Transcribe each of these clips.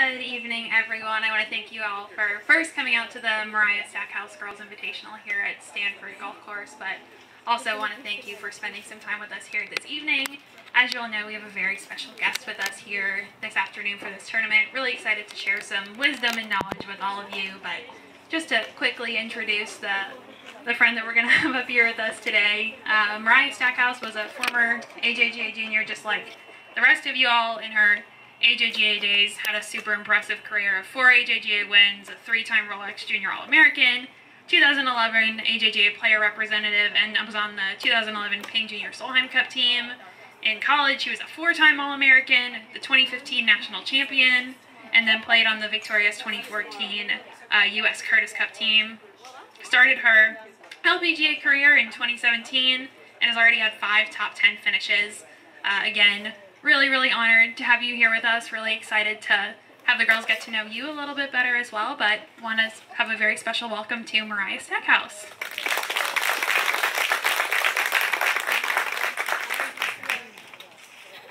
Good evening, everyone. I want to thank you all for first coming out to the Mariah Stackhouse Girls Invitational here at Stanford Golf Course, but also want to thank you for spending some time with us here this evening. As you all know, we have a very special guest with us here this afternoon for this tournament. Really excited to share some wisdom and knowledge with all of you, but just to quickly introduce the the friend that we're going to have up here with us today. Uh, Mariah Stackhouse was a former AJGA junior, just like the rest of you all in her AJGA days, had a super impressive career of four AJGA wins, a three-time Rolex Junior All-American, 2011 AJGA player representative, and was on the 2011 Ping Junior Solheim Cup team. In college, she was a four-time All-American, the 2015 national champion, and then played on the victorious 2014 uh, U.S. Curtis Cup team. Started her LPGA career in 2017 and has already had five top 10 finishes. Uh, again, really, really honored to have you here with us. Really excited to have the girls get to know you a little bit better as well, but want to have a very special welcome to Mariah Stackhouse.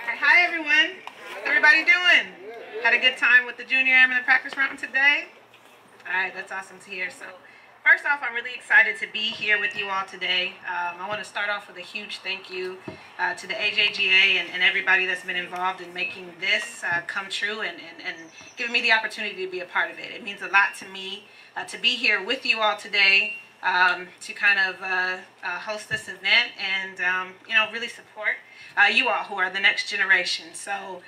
Hi everyone. Everybody doing? Had a good time with the junior am in the practice room today? Alright, that's awesome to hear. So First off, I'm really excited to be here with you all today. Um, I want to start off with a huge thank you uh, to the AJGA and, and, everybody that's been involved in making this uh, come true and, and, and, giving me the opportunity to be a part of it. It means a lot to me uh, to be here with you all today um, to kind of uh, uh, host this event and, um, you know, really support uh, you all who are the next generation. So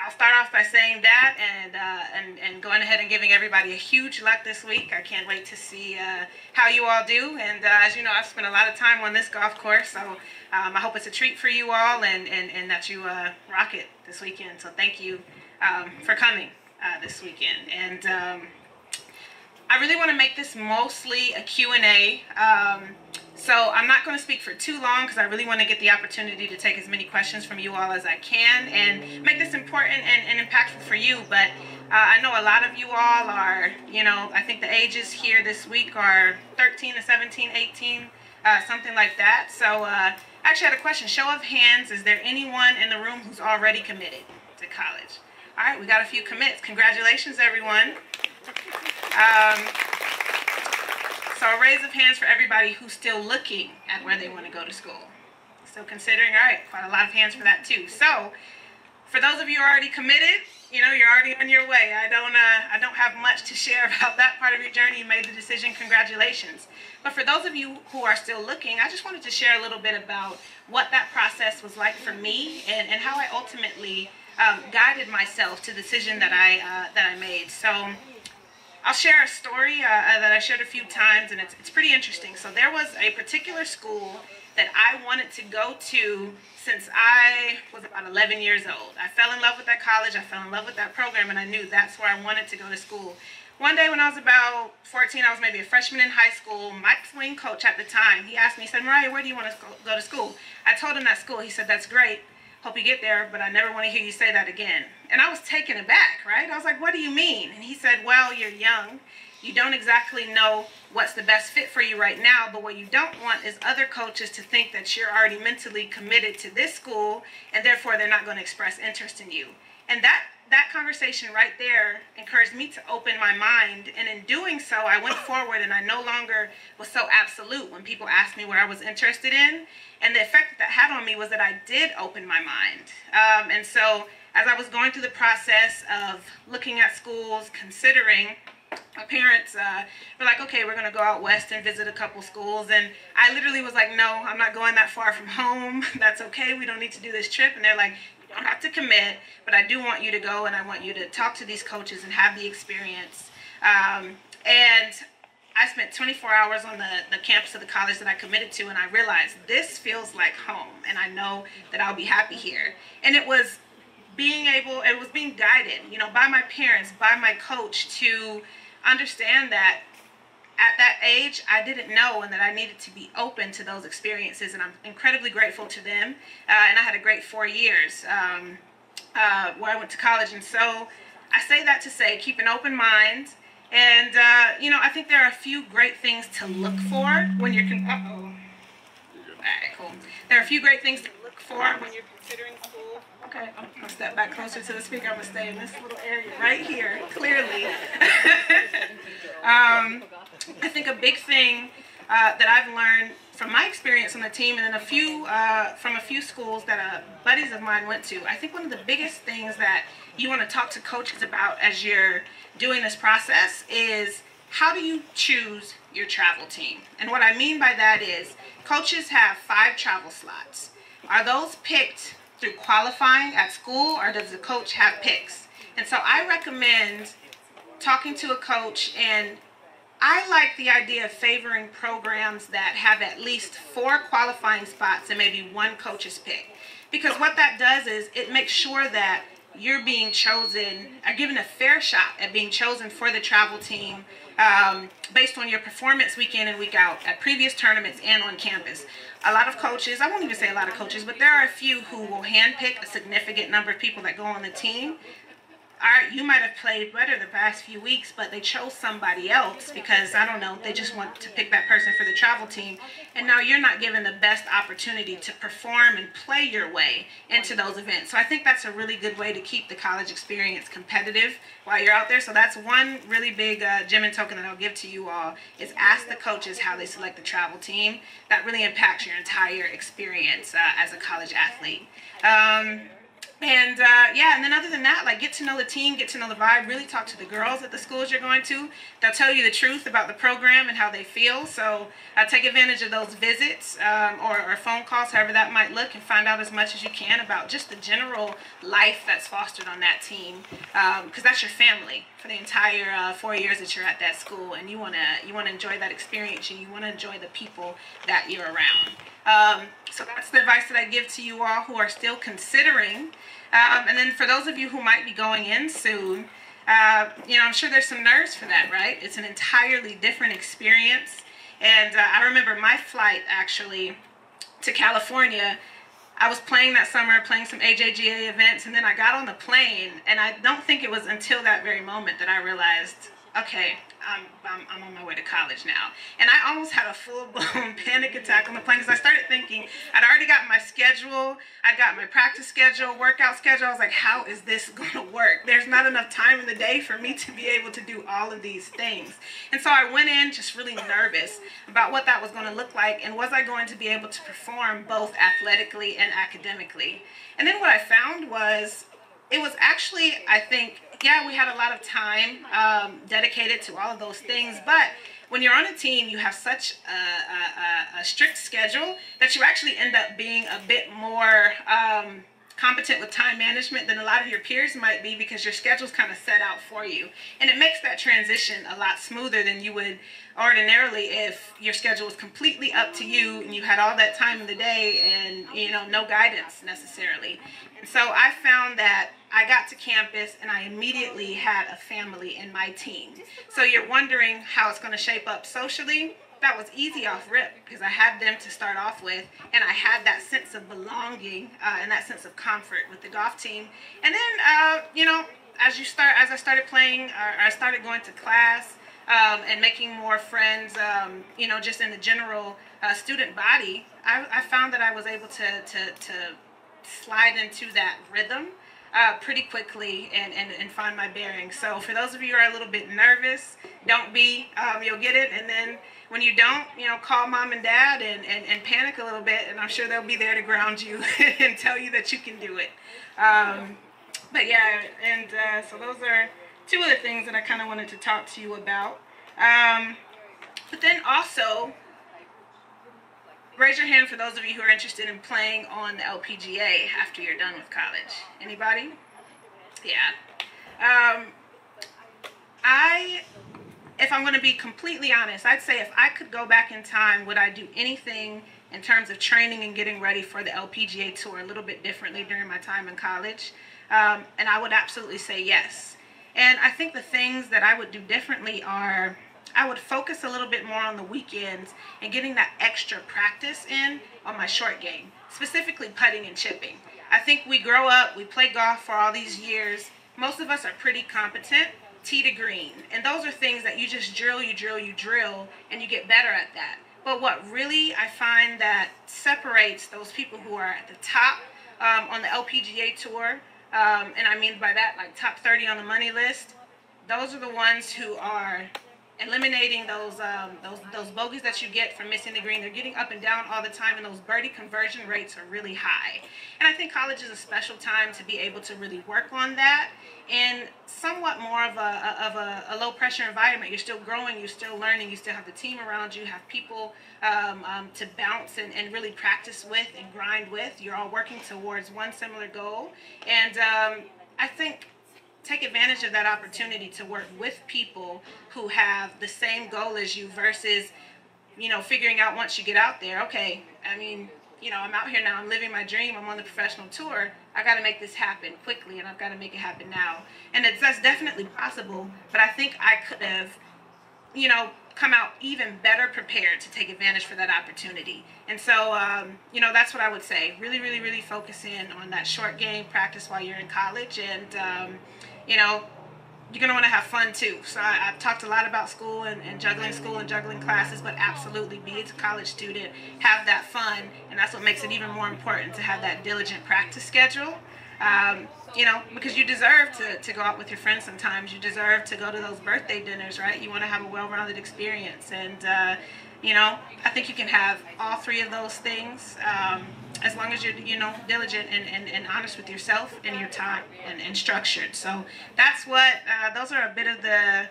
I'll start off by saying that and, uh, and, and going ahead and giving everybody a huge luck this week. I can't wait to see uh, how you all do. And uh, as you know, I've spent a lot of time on this golf course, so um, I hope it's a treat for you all and, and, and that you uh, rock it this weekend. So thank you um, for coming uh, this weekend. And um, I really want to make this mostly a Q&A. So I'm not going to speak for too long because I really want to get the opportunity to take as many questions from you all as I can and make this important and, and impactful for you. But uh, I know a lot of you all are, you know, I think the ages here this week are 13 to 17, 18, uh, something like that. So uh, actually I had a question. Show of hands, is there anyone in the room who's already committed to college? All right, we got a few commits. Congratulations, everyone. Um, so a raise of hands for everybody who's still looking at where they want to go to school. Still considering, all right, quite a lot of hands for that too. So for those of you already committed, you know, you're already on your way. I don't, uh, I don't have much to share about that part of your journey. You made the decision, congratulations. But for those of you who are still looking, I just wanted to share a little bit about what that process was like for me and, and how I ultimately um, guided myself to the decision that I, uh, that I made. So I'll share a story uh, uh, that I shared a few times, and it's, it's pretty interesting. So there was a particular school that I wanted to go to since I was about 11 years old. I fell in love with that college, I fell in love with that program, and I knew that's where I wanted to go to school. One day when I was about 14, I was maybe a freshman in high school, my swing coach at the time, he asked me, he said, Mariah, where do you want to go to school? I told him that school. He said, that's great hope you get there, but I never want to hear you say that again. And I was taken aback, right? I was like, what do you mean? And he said, well, you're young. You don't exactly know what's the best fit for you right now, but what you don't want is other coaches to think that you're already mentally committed to this school and therefore they're not going to express interest in you. And that that conversation right there encouraged me to open my mind. And in doing so, I went forward and I no longer was so absolute when people asked me what I was interested in. And the effect that that had on me was that I did open my mind. Um, and so as I was going through the process of looking at schools, considering, my parents uh, were like, okay, we're going to go out west and visit a couple schools. And I literally was like, no, I'm not going that far from home. That's okay. We don't need to do this trip. And they're like, don't have to commit, but I do want you to go and I want you to talk to these coaches and have the experience. Um, and I spent 24 hours on the, the campus of the college that I committed to, and I realized this feels like home, and I know that I'll be happy here. And it was being able, it was being guided, you know, by my parents, by my coach to understand that at that age, I didn't know and that I needed to be open to those experiences, and I'm incredibly grateful to them. Uh, and I had a great four years um, uh, where I went to college, and so I say that to say keep an open mind and, uh, you know, I think there are a few great things to look for when you're, uh-oh. All right, cool. There are a few great things to look for when you're considering school? Okay, I'm gonna step back closer to the speaker. I'm gonna stay in this little area right here, clearly. um, I think a big thing uh, that I've learned from my experience on the team and then a few uh, from a few schools that uh, buddies of mine went to, I think one of the biggest things that you want to talk to coaches about as you're doing this process is how do you choose your travel team? And what I mean by that is coaches have five travel slots. Are those picked through qualifying at school or does the coach have picks? And so I recommend talking to a coach and I like the idea of favoring programs that have at least four qualifying spots and maybe one coach's pick. Because what that does is it makes sure that you're being chosen, are given a fair shot at being chosen for the travel team um, based on your performance week in and week out at previous tournaments and on campus. A lot of coaches, I won't even say a lot of coaches, but there are a few who will handpick a significant number of people that go on the team you might have played better the past few weeks, but they chose somebody else because, I don't know, they just want to pick that person for the travel team. And now you're not given the best opportunity to perform and play your way into those events. So I think that's a really good way to keep the college experience competitive while you're out there. So that's one really big uh, gem and token that I'll give to you all is ask the coaches how they select the travel team. That really impacts your entire experience uh, as a college athlete. Um, and uh, yeah, and then other than that, like get to know the team, get to know the vibe, really talk to the girls at the schools you're going to. They'll tell you the truth about the program and how they feel. So uh, take advantage of those visits um, or, or, phone calls, however that might look, and find out as much as you can about just the general life that's fostered on that team, because um, that's your family for the entire uh, four years that you're at that school, and you wanna you wanna enjoy that experience, and you wanna enjoy the people that you're around. Um, so that's the advice that I give to you all who are still considering. Um, and then for those of you who might be going in soon, uh, you know, I'm sure there's some nerves for that, right? It's an entirely different experience. And uh, I remember my flight actually to California. I was playing that summer, playing some AJGA events, and then I got on the plane, and I don't think it was until that very moment that I realized okay, I'm, I'm, I'm, on my way to college now. And I almost had a full-blown panic attack on the plane because I started thinking, I'd already got my schedule, I'd got my practice schedule, workout schedule. I was like, how is this going to work? There's not enough time in the day for me to be able to do all of these things. And so I went in just really nervous about what that was going to look like and was I going to be able to perform both athletically and academically. And then what I found was it was actually, I think, yeah, we had a lot of time um, dedicated to all of those things, but when you're on a team, you have such a, a, a, strict schedule that you actually end up being a bit more um, competent with time management than a lot of your peers might be because your schedule's kind of set out for you. And it makes that transition a lot smoother than you would ordinarily if your schedule was completely up to you and you had all that time in the day and, you know, no guidance necessarily. And so I found that I got to campus and I immediately had a family in my team. So you're wondering how it's going to shape up socially that was easy off rip because I had them to start off with, and I had that sense of belonging uh, and that sense of comfort with the golf team. And then, uh, you know, as you start, as I started playing, uh, I started going to class um, and making more friends. Um, you know, just in the general uh, student body, I, I, found that I was able to to, to slide into that rhythm. Uh, pretty quickly and, and, and find my bearings. So for those of you who are a little bit nervous, don't be. Um, you'll get it. And then when you don't, you know, call mom and dad and, and, and panic a little bit, and I'm sure they'll be there to ground you and tell you that you can do it. Um, but yeah, and uh, so those are two of the things that I kind of wanted to talk to you about. Um, but then also, raise your hand for those of you who are interested in playing on the LPGA after you're done with college. Anybody? Yeah. Um, I I'm going to be completely honest, I'd say if I could go back in time, would I do anything in terms of training and getting ready for the LPGA Tour a little bit differently during my time in college? Um, and I would absolutely say yes. And I think the things that I would do differently are I would focus a little bit more on the weekends and getting that extra practice in on my short game, specifically putting and chipping. I think we grow up, we play golf for all these years. Most of us are pretty competent, tee to green. And those are things that you just drill, you drill, you drill, and you get better at that. But what really I find that separates those people who are at the top um, on the LPGA tour, um, and I mean by that like top 30 on the money list, those are the ones who are eliminating those um, those those bogeys that you get from missing the green. They're getting up and down all the time, and those birdie conversion rates are really high. And I think college is a special time to be able to really work on that in somewhat more of a of a, a low pressure environment. You're still growing, you're still learning, you still have the team around you, have people um, um, to bounce and, and really practice with and grind with. You're all working towards one similar goal, and um, I think take advantage of that opportunity to work with people who have the same goal as you versus you know figuring out once you get out there okay i mean you know i'm out here now i'm living my dream i'm on the professional tour i got to make this happen quickly and i've got to make it happen now and it's that's definitely possible but i think i could have you know come out even better prepared to take advantage for that opportunity. And so, um, you know, that's what I would say. Really, really, really focus in on that short game practice while you're in college. And, um, you know, you're going to want to have fun too. So I, have talked a lot about school and, and, juggling school and juggling classes, but absolutely be a college student, have that fun. And that's what makes it even more important to have that diligent practice schedule. Um, you know, because you deserve to, to go out with your friends sometimes. You deserve to go to those birthday dinners, right? You want to have a well-rounded experience. And, uh, you know, I think you can have all three of those things um, as long as you're, you know, diligent and, and, and honest with yourself and your time and, and structured. So that's what, uh, those are a bit of the,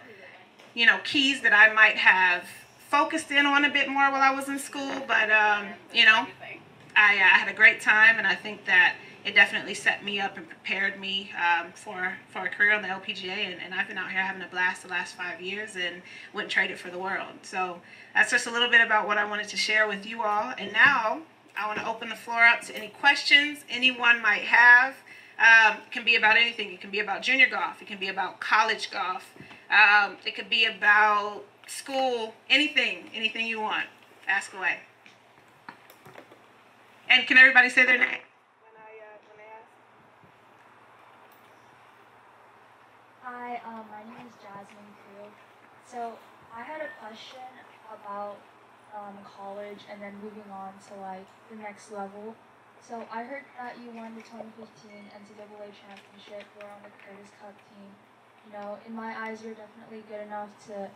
you know, keys that I might have focused in on a bit more while I was in school. But, um, you know, I, uh, I had a great time and I think that it definitely set me up and prepared me um, for for a career on the LPGA, and, and, I've been out here having a blast the last five years, and wouldn't trade it for the world. So that's just a little bit about what I wanted to share with you all. And now I want to open the floor up to any questions anyone might have. Um, it can be about anything. It can be about junior golf. It can be about college golf. Um, it could be about school. Anything, anything you want. Ask away. And can everybody say their name? Hi, um, my name is Jasmine Crew. So I had a question about um, college and then moving on to like the next level. So I heard that you won the 2015 NCAA championship. You were on the Curtis Cup team. You know, in my eyes, you're definitely good enough to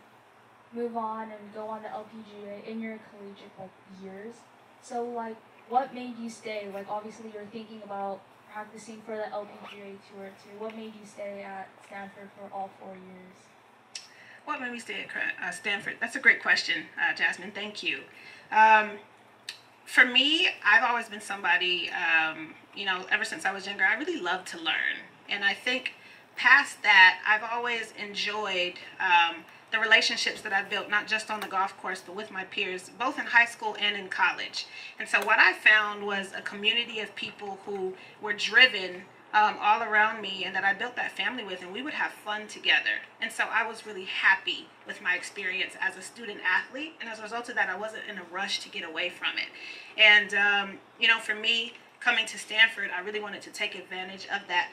move on and go on the LPGA in your collegiate like years. So like, what made you stay? Like, obviously, you're thinking about practicing for the LPGA Tour too. What made you stay at Stanford for all four years? What made me stay at uh, Stanford? That's a great question, uh, Jasmine. Thank you. Um, for me, I've always been somebody, um, you know, ever since I was younger, I really love to learn. And I think past that, I've always enjoyed um, the relationships that I've built, not just on the golf course, but with my peers, both in high school and in college. And so what I found was a community of people who were driven um, all around me and that I built that family with, and we would have fun together. And so I was really happy with my experience as a student athlete. And as a result of that, I wasn't in a rush to get away from it. And, um, you know, for me, coming to Stanford, I really wanted to take advantage of that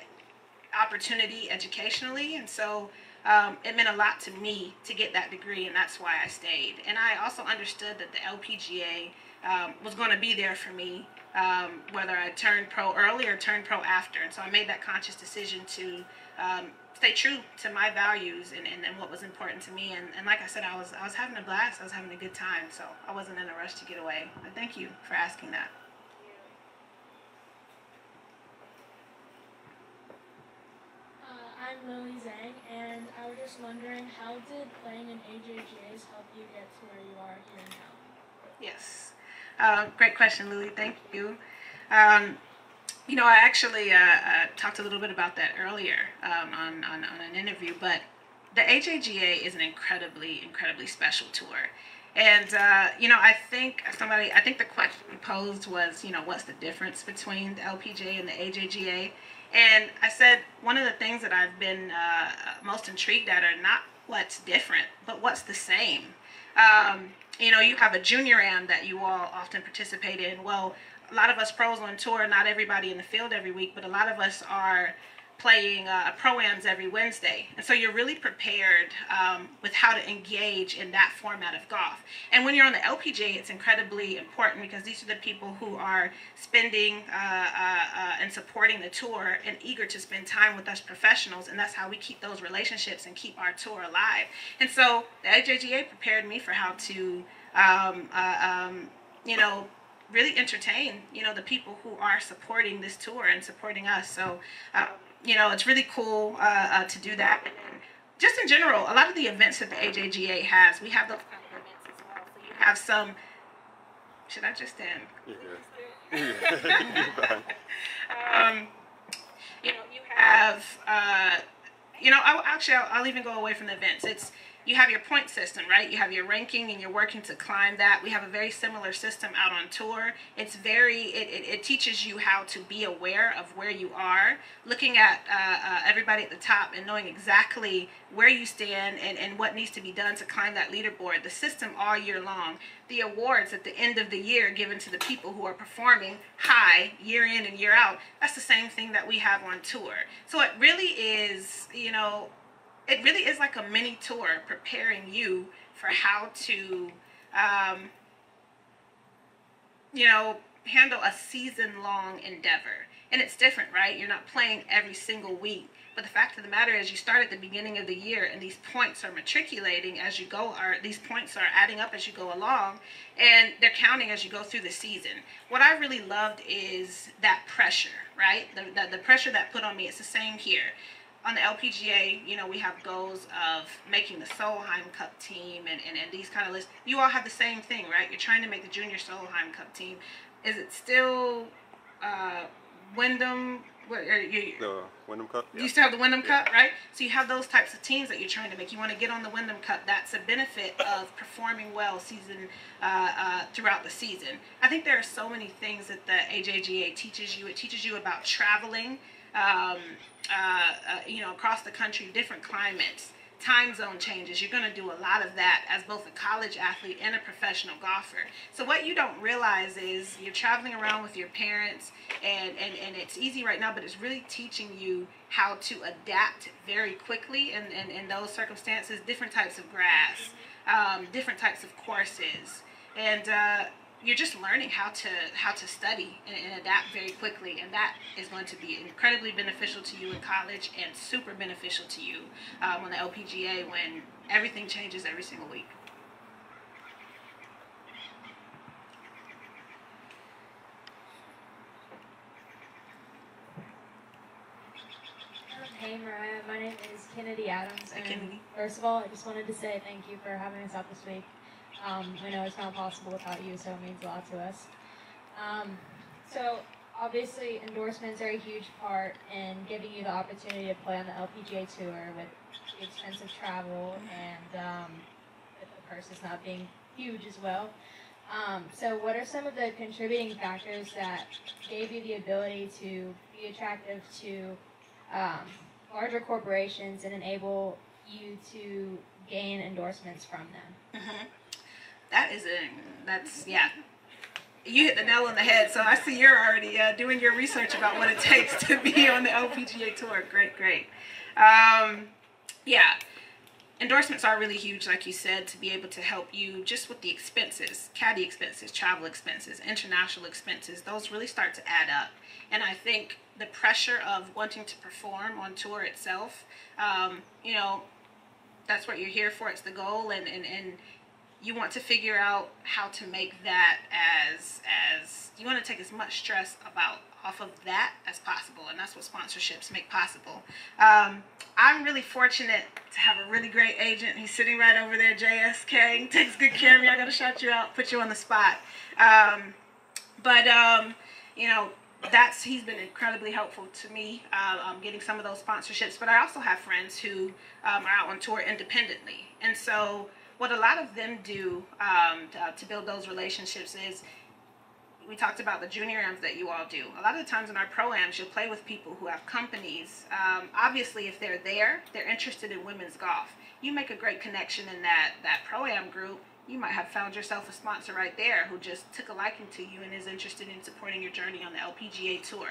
opportunity educationally. And so um, it meant a lot to me to get that degree, and that's why I stayed. And I also understood that the LPGA um, was going to be there for me, um, whether I turned pro early or turned pro after. And so I made that conscious decision to um, stay true to my values and, and, and, what was important to me. And, and like I said, I was I was having a blast. I was having a good time. So I wasn't in a rush to get away. But thank you for asking that. I'm Lily Zhang, and I was just wondering, how did playing in AJGAs help you get to where you are here now? Yes, uh, great question, Lily. Thank you. Um, you know, I actually uh, uh, talked a little bit about that earlier um, on, on, on an interview, but the AJGA is an incredibly, incredibly special tour. And, uh, you know, I think somebody, I think the question posed was, you know, what's the difference between the LPGA and the AJGA? And I said one of the things that I've been uh, most intrigued at are not what's different, but what's the same. Um, you know, you have a junior am that you all often participate in. Well, a lot of us pros on tour, not everybody in the field every week, but a lot of us are playing uh, pro-ams every Wednesday. And so you're really prepared um, with how to engage in that format of golf. And when you're on the LPGA, it's incredibly important because these are the people who are spending uh, uh, uh, and supporting the tour and eager to spend time with us professionals. And that's how we keep those relationships and keep our tour alive. And so the AJGA prepared me for how to, um, uh, um, you know, really entertain you know the people who are supporting this tour and supporting us so uh, you know, it's really cool uh, uh, to do that. And just in general, a lot of the events that the AJGA has, we have those kind of events as well. So you have some. Should I just end? um, you know, you have. Uh, you know, I'll, actually, I'll, I'll even go away from the events. It's you have your point system, right? You have your ranking and you're working to climb that. We have a very similar system out on tour. It's very, it, it, it teaches you how to be aware of where you are, looking at uh, uh, everybody at the top and knowing exactly where you stand and, and what needs to be done to climb that leaderboard. The system all year long. The awards at the end of the year given to the people who are performing high year in and year out. That's the same thing that we have on tour. So it really is, you know, it really is like a mini tour preparing you for how to, um, you know, handle a season long endeavor. And it's different, right? You're not playing every single week. But the fact of the matter is you start at the beginning of the year and these points are matriculating as you go are these points are adding up as you go along and they're counting as you go through the season. What I really loved is that pressure, right? The, the, the pressure that put on me, it's the same here on the LPGA, you know, we have goals of making the Solheim Cup team and, and, and these kind of lists. You all have the same thing, right? You're trying to make the Junior Solheim Cup team. Is it still uh, Wyndham? What, are you, the Wyndham Cup? Yeah. You still have the Wyndham yeah. Cup, right? So you have those types of teams that you're trying to make. You want to get on the Wyndham Cup. That's a benefit of performing well season uh, uh, throughout the season. I think there are so many things that the AJGA teaches you. It teaches you about traveling um, uh, uh, you know, across the country, different climates, time zone changes. You're going to do a lot of that as both a college athlete and a professional golfer. So what you don't realize is you're traveling around with your parents and, and, and it's easy right now, but it's really teaching you how to adapt very quickly in, in, in those circumstances, different types of grass, um, different types of courses. And uh, you're just learning how to how to study and, and, adapt very quickly and that is going to be incredibly beneficial to you in college and super beneficial to you um, on the LPGA when everything changes every single week. Hey Mariah, my name is Kennedy Adams. And Kennedy. First of all, I just wanted to say thank you for having us out this week. Um, I know it's not possible without you, so it means a lot to us. Um, so obviously endorsements are a huge part in giving you the opportunity to play on the LPGA tour with the expensive travel and um, the purses not being huge as well. Um, so what are some of the contributing factors that gave you the ability to be attractive to um, larger corporations and enable you to gain endorsements from them? Mm-hmm that is a that's yeah. You hit the nail on the head so i see you're already uh, doing your research about what it takes to be on the lpga tour. Great great. Um, yeah. Endorsements are really huge like you said to be able to help you just with the expenses caddy expenses travel expenses international expenses those really start to add up. And i think the pressure of wanting to perform on tour itself um, you know that's what you're here for it's the goal and and, and you want to figure out how to make that as as you want to take as much stress about off of that as possible and that's what sponsorships make possible. Um, i'm really fortunate to have a really great agent. He's sitting right over there jsk takes good care of me. I gotta shout you out put you on the spot. Um, but um, you know that's he's been incredibly helpful to me uh, um, getting some of those sponsorships. But i also have friends who um, are out on tour independently. And so what a lot of them do um, to, to, build those relationships is we talked about the junior ams that you all do. A lot of the times in our pro-ams, you'll play with people who have companies. Um, obviously, if they're there, they're interested in women's golf. You make a great connection in that, that pro-am group you might have found yourself a sponsor right there who just took a liking to you and is interested in supporting your journey on the LPGA tour.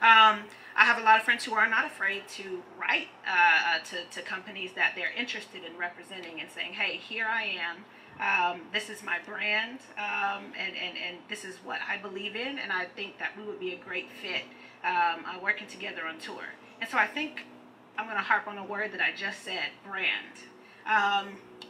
Um, I have a lot of friends who are not afraid to write uh, to, to companies that they're interested in representing and saying, hey, here I am. Um, this is my brand, um, and, and, and this is what I believe in, and I think that we would be a great fit um, uh, working together on tour. And so I think I'm going to harp on a word that I just said brand.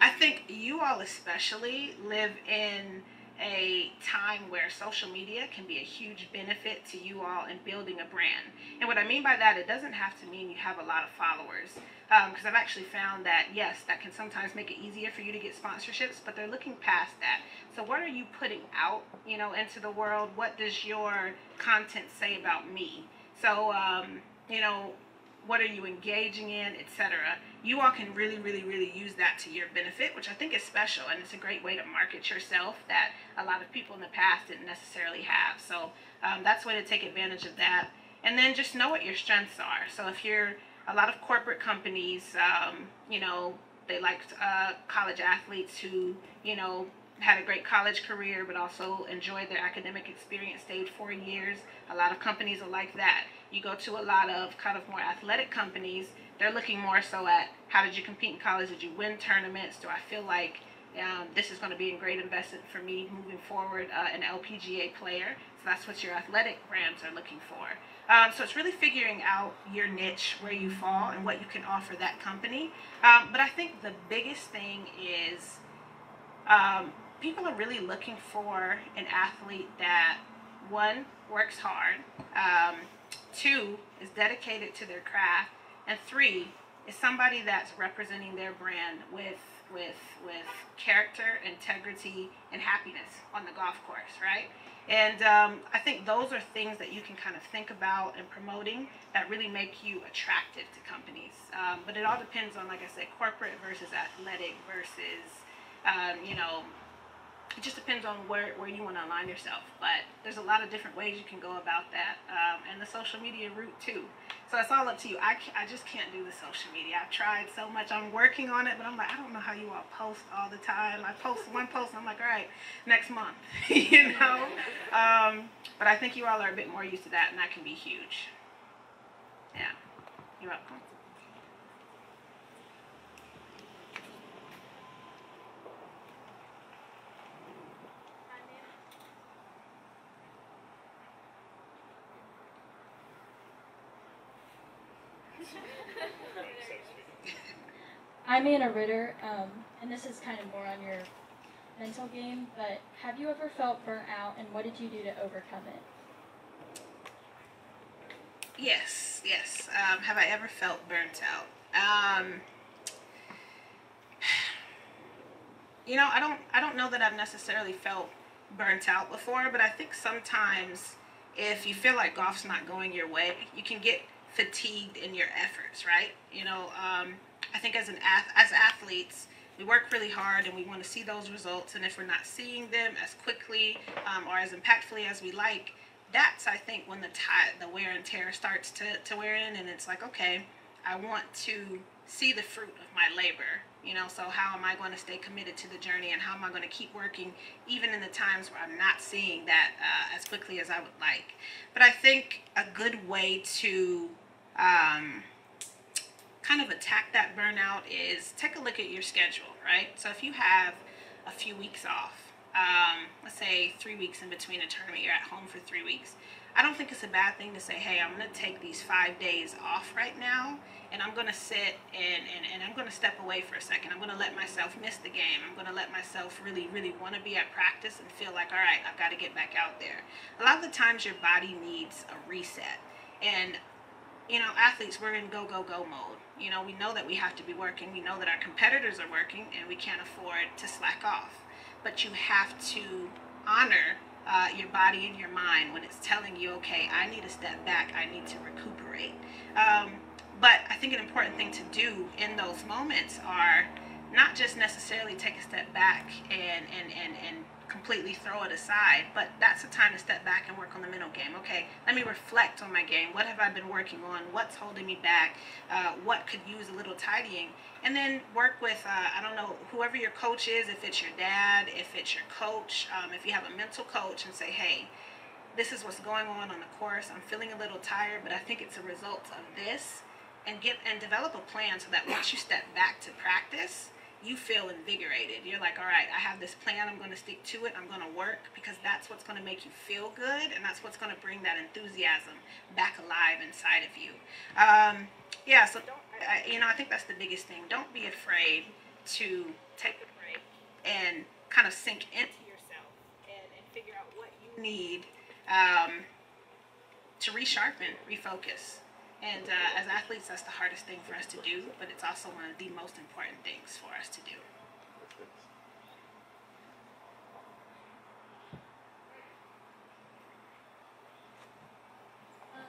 I think you all especially live in a time where social media can be a huge benefit to you all in building a brand. And what I mean by that, it doesn't have to mean you have a lot of followers. Because um, I've actually found that, yes, that can sometimes make it easier for you to get sponsorships, but they're looking past that. So what are you putting out, you know, into the world? What does your content say about me? So, um, you know, what are you engaging in, etc. You all can really, really, really use that to your benefit, which I think is special, and it's a great way to market yourself that a lot of people in the past didn't necessarily have. So um, that's way to take advantage of that. And then just know what your strengths are. So if you're a lot of corporate companies, um, you know, they like uh, college athletes who, you know, had a great college career but also enjoyed their academic experience, stayed four years. A lot of companies are like that. You go to a lot of kind of more athletic companies, they're looking more so at how did you compete in college? Did you win tournaments? Do I feel like um, this is going to be a great investment for me moving forward, uh, an LPGA player? So that's what your athletic brands are looking for. Um, so it's really figuring out your niche, where you fall, and what you can offer that company. Um, but I think the biggest thing is um, people are really looking for an athlete that, one, works hard, um, two is dedicated to their craft, and three is somebody that's representing their brand with with with character, integrity, and happiness on the golf course, right? And um, I think those are things that you can kind of think about and promoting that really make you attractive to companies. Um, but it all depends on, like I said, corporate versus athletic versus, um, you know, it just depends on where, where you want to align yourself. But there's a lot of different ways you can go about that, um, and the social media route too. So it's all up to you. I, I just can't do the social media. I've tried so much. I'm working on it, but I'm like, I don't know how you all post all the time. I post one post, and I'm like, all right, next month, you know. Um, but I think you all are a bit more used to that, and that can be huge. Yeah, you're welcome. I'm Anna Ritter, um, and this is kind of more on your mental game, but have you ever felt burnt out, and what did you do to overcome it? Yes, yes. Um, have I ever felt burnt out? Um, you know, I don't. I don't know that I've necessarily felt burnt out before, but I think sometimes if you feel like golf's not going your way, you can get fatigued in your efforts, right? You know, um, I think as an as athletes, we work really hard and we want to see those results. And if we're not seeing them as quickly um, or as impactfully as we like, that's I think when the tide, the wear and tear starts to, to wear in, and it's like, okay, I want to see the fruit of my labor. You know, so how am I going to stay committed to the journey, and how am I going to keep working even in the times where I'm not seeing that uh, as quickly as I would like? But I think a good way to um, kind of attack that burnout is take a look at your schedule, right? So if you have a few weeks off, um, let's say three weeks in between a tournament, you're at home for three weeks. I don't think it's a bad thing to say, hey, I'm going to take these five days off right now, and I'm going to sit and, and, and I'm going to step away for a second. I'm going to let myself miss the game. I'm going to let myself really, really want to be at practice and feel like, all right, I've got to get back out there. A lot of the times your body needs a reset. And you know, athletes, we're in go, go, go mode. You know, we know that we have to be working. We know that our competitors are working and we can't afford to slack off. But you have to honor uh, your body and your mind when it's telling you, okay, I need to step back. I need to recuperate. Um, but I think an important thing to do in those moments are not just necessarily take a step back and, and, and, and completely throw it aside, but that's a time to step back and work on the mental game. Okay, let me reflect on my game. What have I been working on? What's holding me back? Uh, what could use a little tidying? And then work with, uh, I don't know, whoever your coach is, if it's your dad, if it's your coach, um, if you have a mental coach, and say, hey, this is what's going on on the course. I'm feeling a little tired, but I think it's a result of this. And get and develop a plan so that once you step back to practice, you feel invigorated. You're like, all right, I have this plan. I'm going to stick to it. I'm going to work because that's what's going to make you feel good, and that's what's going to bring that enthusiasm back alive inside of you. Um, yeah, so I, you know, I think that's the biggest thing. Don't be afraid to take a break and kind of sink into yourself and, and figure out what you need um, to resharpen, refocus. And uh, as athletes, that's the hardest thing for us to do, but it's also one of the most important things for us to do. Uh,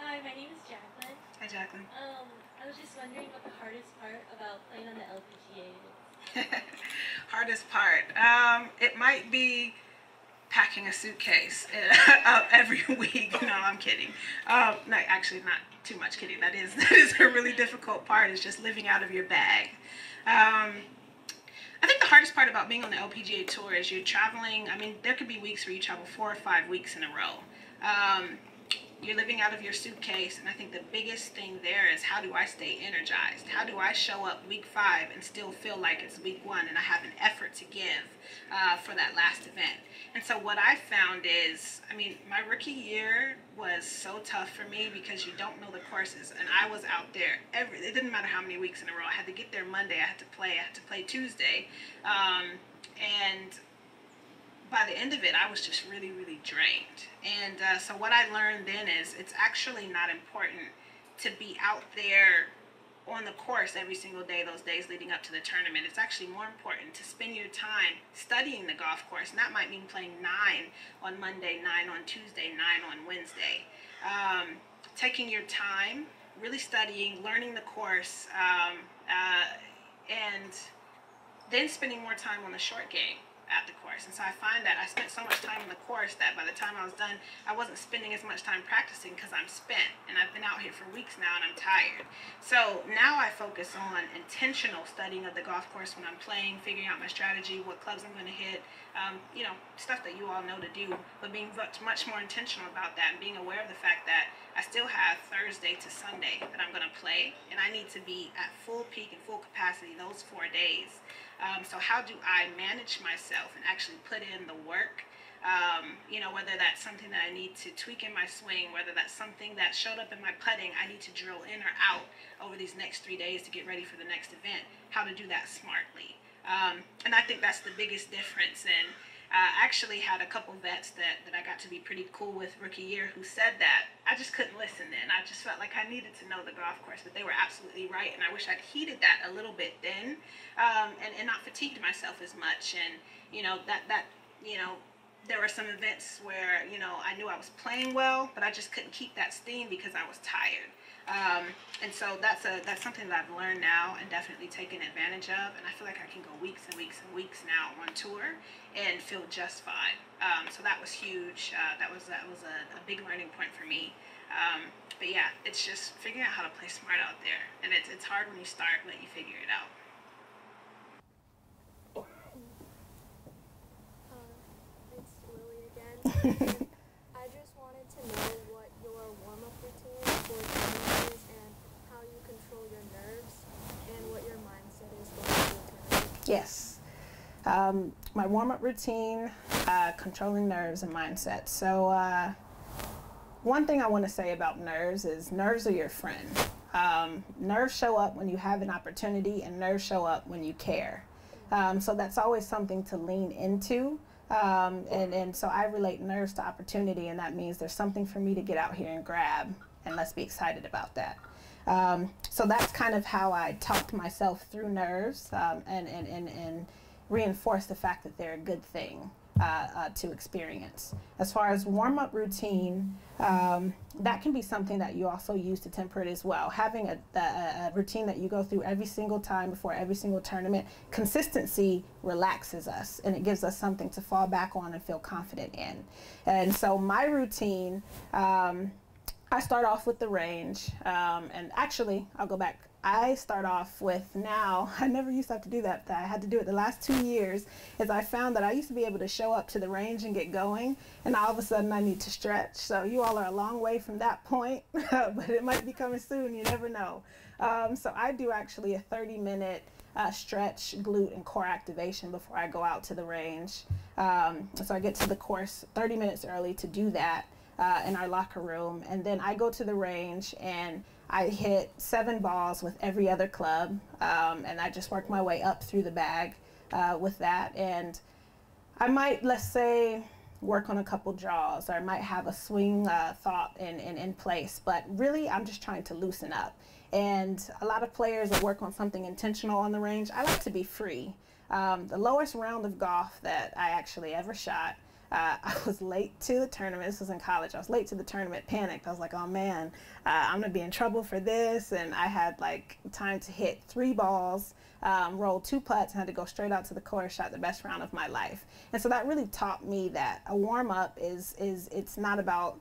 hi, my name is Jacqueline. Hi, Jacqueline. Um, I was just wondering what the hardest part about playing on the LPGA is. hardest part. Um, it might be packing a suitcase uh, every week. No, I'm kidding. Um, no, actually, not too much kidding. That is that is a really difficult part. Is just living out of your bag. Um, I think the hardest part about being on the LPGA tour is you're traveling. I mean, there could be weeks where you travel four or five weeks in a row. Um, you're living out of your suitcase, and I think the biggest thing there is how do I stay energized? How do I show up week five and still feel like it's week one and I have an effort to give uh, for that last event? And so what I found is, I mean, my rookie year was so tough for me because you don't know the courses, and I was out there every. It didn't matter how many weeks in a row. I had to get there Monday. I had to play. I had to play Tuesday, um, and by the end of it, I was just really, really drained. And uh, so what I learned then is it's actually not important to be out there on the course every single day those days leading up to the tournament. It's actually more important to spend your time studying the golf course. And that might mean playing nine on Monday, nine on Tuesday, nine on Wednesday. Um, taking your time, really studying, learning the course, um, uh, and then spending more time on the short game at the course. And so I find that I spent so much time in the course that by the time I was done, I wasn't spending as much time practicing because I'm spent. And I've been out here for weeks now and I'm tired. So now I focus on intentional studying of the golf course when I'm playing, figuring out my strategy, what clubs I'm going to hit, um, you know, stuff that you all know to do, but being much, more intentional about that and being aware of the fact that I still have Thursday to Sunday that I'm going to play and I need to be at full peak and full capacity those four days. Um, so how do I manage myself and actually put in the work? Um, you know, whether that's something that I need to tweak in my swing, whether that's something that showed up in my putting, I need to drill in or out over these next three days to get ready for the next event. How to do that smartly. Um, and I think that's the biggest difference. And I actually had a couple vets that, that I got to be pretty cool with rookie year who said that. I just couldn't listen then. I just felt like I needed to know the golf course, but they were absolutely right. And I wish I'd heeded that a little bit then um, and, and not fatigued myself as much. And, you know, that, that, you know, there were some events where, you know, I knew I was playing well, but I just couldn't keep that steam because I was tired. Um, and so that's a that's something that I've learned now and definitely taken advantage of. And I feel like I can go weeks and weeks and weeks now on tour and feel just fine. Um, so that was huge. Uh, that was that was a, a, big learning point for me. Um, but yeah, it's just figuring out how to play smart out there, and it's it's hard when you start, but you figure it out. Uh, it's Lily again. I just wanted to know what your warm-up routine for tournament is and how you control your nerves and what your mindset is going into. Yes um, my warm up routine, uh, controlling nerves and mindset. So, uh, one thing I want to say about nerves is nerves are your friend. Um, nerves show up when you have an opportunity, and nerves show up when you care. Um, so, that's always something to lean into. Um, and, and so I relate nerves to opportunity, and that means there's something for me to get out here and grab, and let's be excited about that. Um, so that's kind of how I talked myself through nerves um, and, and, and, and reinforce the fact that they're a good thing uh, uh, to experience. As far as warm up routine, um, that can be something that you also use to temper it as well. Having a, a, a, routine that you go through every single time before every single tournament, consistency relaxes us and it gives us something to fall back on and feel confident in. And so my routine, um, I start off with the range, um, and actually, I'll go back I start off with now, I never used to have to do that. I had to do it the last two years is I found that I used to be able to show up to the range and get going and all of a sudden I need to stretch. So you all are a long way from that point, but it might be coming soon. You never know. Um, so I do actually a 30 minute uh, stretch, glute, and core activation before I go out to the range. Um, so I get to the course 30 minutes early to do that uh, in our locker room. And then I go to the range and I hit seven balls with every other club, um, and I just work my way up through the bag uh, with that. And I might, let's say, work on a couple draws, or I might have a swing uh, thought in, in, in place. But really, I'm just trying to loosen up. And a lot of players that work on something intentional on the range, I like to be free. Um, the lowest round of golf that I actually ever shot uh, I was late to the tournament. This was in college. I was late to the tournament, panicked. I was like, oh man, uh, I'm gonna be in trouble for this. And I had like time to hit three balls, um, roll two putts, and had to go straight out to the course, shot the best round of my life. And so that really taught me that a warm up is is it's not about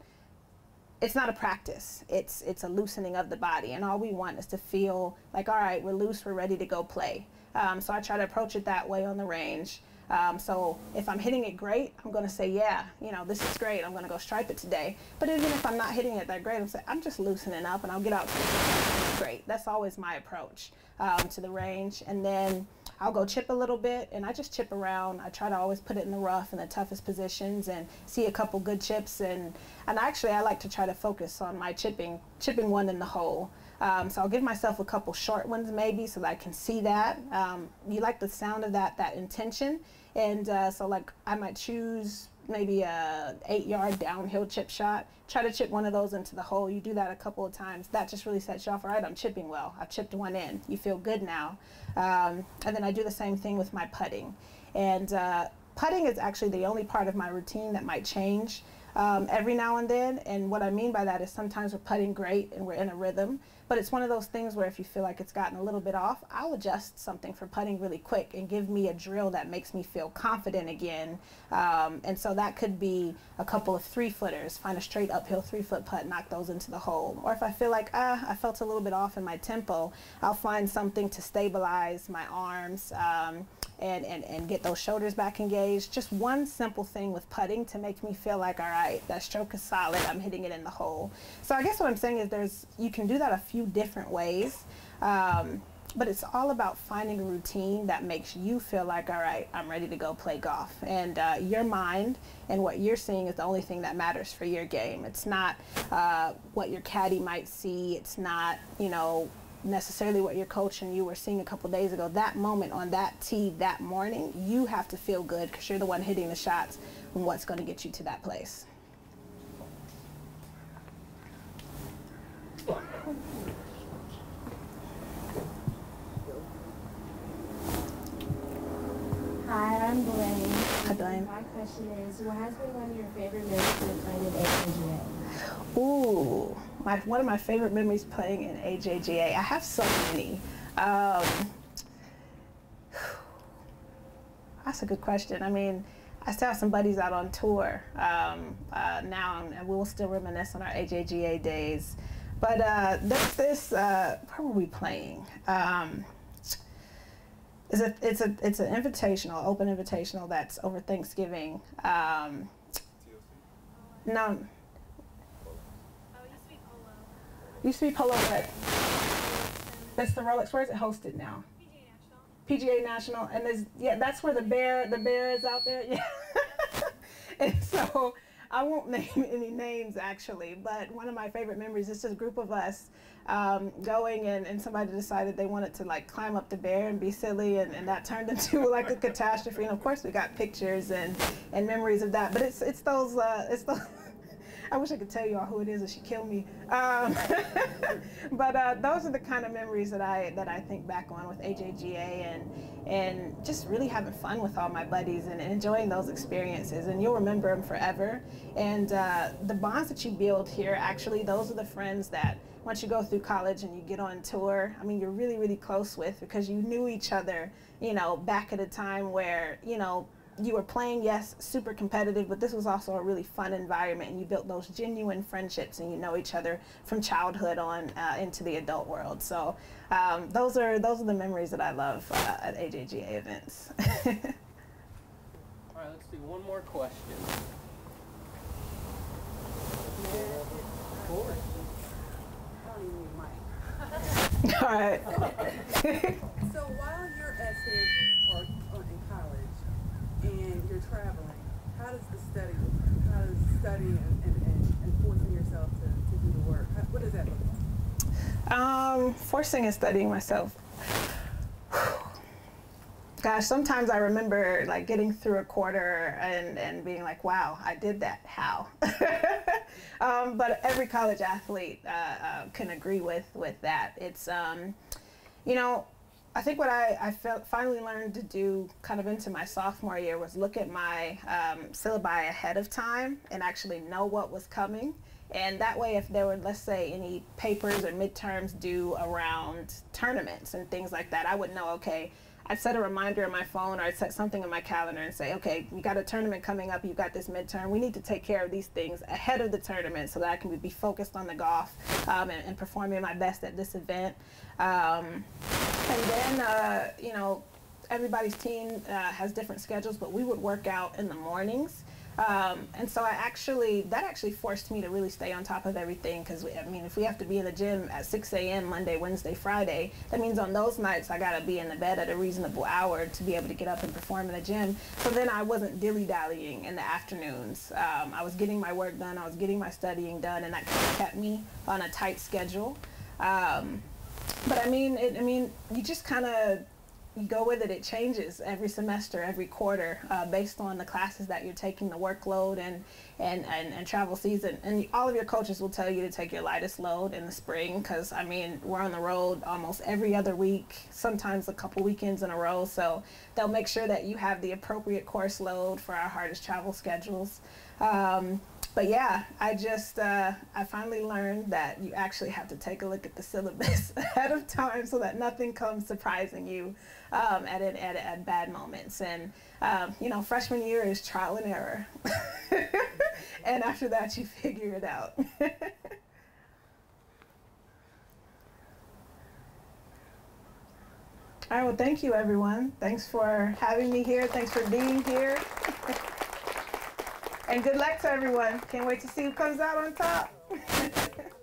it's not a practice. It's it's a loosening of the body, and all we want is to feel like, all right, we're loose, we're ready to go play. Um, so I try to approach it that way on the range. Um, so if I'm hitting it great, I'm going to say, yeah, you know, this is great. I'm going to go stripe it today. But even if I'm not hitting it that great, I'm saying, I'm just loosening up and I'll get out to great. That's always my approach um, to the range. And then I'll go chip a little bit and I just chip around. I try to always put it in the rough in the toughest positions and see a couple good chips. And, and actually, I like to try to focus on my chipping, chipping one in the hole. Um, so I'll give myself a couple short ones maybe so that I can see that. Um, you like the sound of that, that intention. And uh, so like I might choose maybe a eight yard downhill chip shot. Try to chip one of those into the hole. You do that a couple of times. That just really sets you off. All right, I'm chipping well. I've chipped one in. You feel good now. Um, and then I do the same thing with my putting. And uh, putting is actually the only part of my routine that might change um, every now and then. And what I mean by that is sometimes we're putting great and we're in a rhythm. But it's one of those things where if you feel like it's gotten a little bit off, I'll adjust something for putting really quick and give me a drill that makes me feel confident again. Um, and so that could be a couple of three footers, find a straight uphill three foot putt, knock those into the hole. Or if I feel like, ah, I felt a little bit off in my tempo, I'll find something to stabilize my arms. Um, and, and, and get those shoulders back engaged. Just one simple thing with putting to make me feel like, all right, that stroke is solid, I'm hitting it in the hole. So I guess what I'm saying is there's, you can do that a few different ways. Um, but it's all about finding a routine that makes you feel like, all right, I'm ready to go play golf. And uh, your mind and what you're seeing is the only thing that matters for your game. It's not uh, what your caddy might see. It's not, you know, necessarily what your coach and you were seeing a couple days ago. That moment on that tee that morning, you have to feel good because you're the one hitting the shots and what's going to get you to that place. Hi, I'm Blaine. My question is, what has been one of your favorite memories of playing in AJGA? Ooh, my, one of my favorite memories playing in AJGA. I have so many. Um, that's a good question. I mean, I still have some buddies out on tour um, uh, now, and we'll still reminisce on our AJGA days. But uh, there's this, uh, where were we playing? Um, it's a, it's a, it's an invitational, open invitational that's over Thanksgiving. Um, no. Used to be Polo, Used Polo but that's the Rolex. Where is it hosted now? PGA National, PGA National, and there's yeah, that's where the bear the bear is out there. Yeah, and so I won't name any names actually, but one of my favorite memories is just a group of us um, going and, and somebody decided they wanted to like climb up the bear and be silly and, and that turned into like a catastrophe. And of course we got pictures and, and memories of that, but it's it's those uh, it's those I wish I could tell you all who it is, and she killed me. Um, but uh, those are the kind of memories that I that I think back on with AJGA, and and just really having fun with all my buddies and enjoying those experiences. And you'll remember them forever. And uh, the bonds that you build here, actually, those are the friends that once you go through college and you get on tour, I mean, you're really, really close with because you knew each other, you know, back at a time where, you know, you were playing, yes, super competitive, but this was also a really fun environment, and you built those genuine friendships, and you know each other from childhood on uh, into the adult world. So um, those are those are the memories that I love uh, at AJGA events. All right, let's do one more question. All right. So while you're at Stanford or, or in college and you're traveling, how does the study look? How does studying and, and, and, and forcing yourself to, to do the work, how, what does that look like? Um, forcing and studying myself. Gosh, sometimes I remember like getting through a quarter and, and being like, wow, I did that. How? um, but every college athlete uh, uh, can agree with, with that. It's, um, you know, I think what I, I felt finally learned to do kind of into my sophomore year was look at my um, syllabi ahead of time and actually know what was coming. And that way, if there were, let's say, any papers or midterms due around tournaments and things like that, I would know, okay, I'd set a reminder on my phone or I'd set something in my calendar and say, okay, you got a tournament coming up, you got this midterm. We need to take care of these things ahead of the tournament so that I can be focused on the golf um, and, and, performing my best at this event. Um, and then, uh, you know, everybody's team uh, has different schedules, but we would work out in the mornings. Um, and so I actually, that actually forced me to really stay on top of everything because, I mean, if we have to be in the gym at 6 a.m. Monday, Wednesday, Friday, that means on those nights I got to be in the bed at a reasonable hour to be able to get up and perform in the gym. So then I wasn't dilly-dallying in the afternoons. Um, I was getting my work done, I was getting my studying done, and that kept me on a tight schedule. Um, but I mean, it, I mean, you just kind of you go with it. It changes every semester, every quarter, uh, based on the classes that you're taking, the workload, and, and, and, and, travel season. And all of your coaches will tell you to take your lightest load in the spring because, I mean, we're on the road almost every other week, sometimes a couple weekends in a row. So they'll make sure that you have the appropriate course load for our hardest travel schedules. Um, but yeah, I just uh, I finally learned that you actually have to take a look at the syllabus ahead of time so that nothing comes surprising you um, at, at, at, at bad moments. And um, you know, freshman year is trial and error, and after that, you figure it out. All right, well, thank you, everyone. Thanks for having me here. Thanks for being here. And good luck to everyone. Can't wait to see who comes out on top.